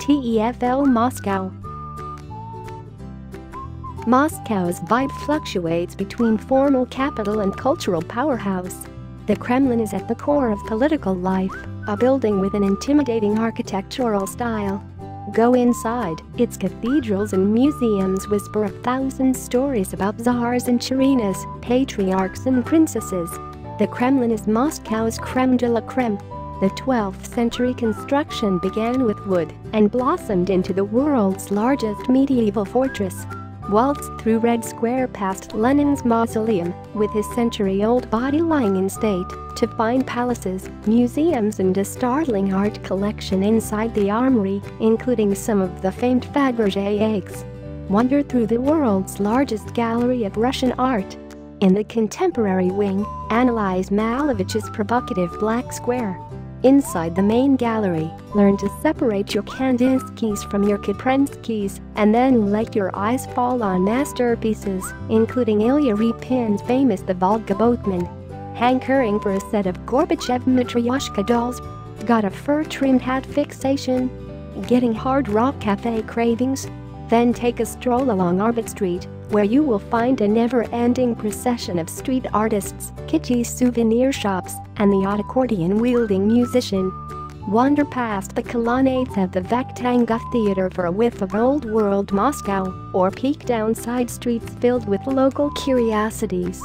TEFL Moscow Moscow's vibe fluctuates between formal capital and cultural powerhouse. The Kremlin is at the core of political life, a building with an intimidating architectural style. Go inside, its cathedrals and museums whisper a thousand stories about czars and tsarinas, patriarchs and princesses. The Kremlin is Moscow's creme de la creme. The 12th century construction began with wood and blossomed into the world's largest medieval fortress. Waltz through Red Square past Lenin's mausoleum, with his century-old body lying in state, to find palaces, museums and a startling art collection inside the armory, including some of the famed Fabergé eggs. Wander through the world's largest gallery of Russian art. In the contemporary wing, analyze Malevich's provocative black square Inside the main gallery, learn to separate your Kandinskys from your Kiprenskys and then let your eyes fall on masterpieces, including Ilya Repin's famous The Volga Boatman. Hankering for a set of Gorbachev Matryoshka dolls. Got a fur-trimmed hat fixation? Getting hard rock cafe cravings? Then take a stroll along Arbat Street where you will find a never-ending procession of street artists, kitschy souvenir shops, and the odd accordion-wielding musician. Wander past the colonnades of the Vakhtangov Theater for a whiff of old-world Moscow, or peek down side streets filled with local curiosities.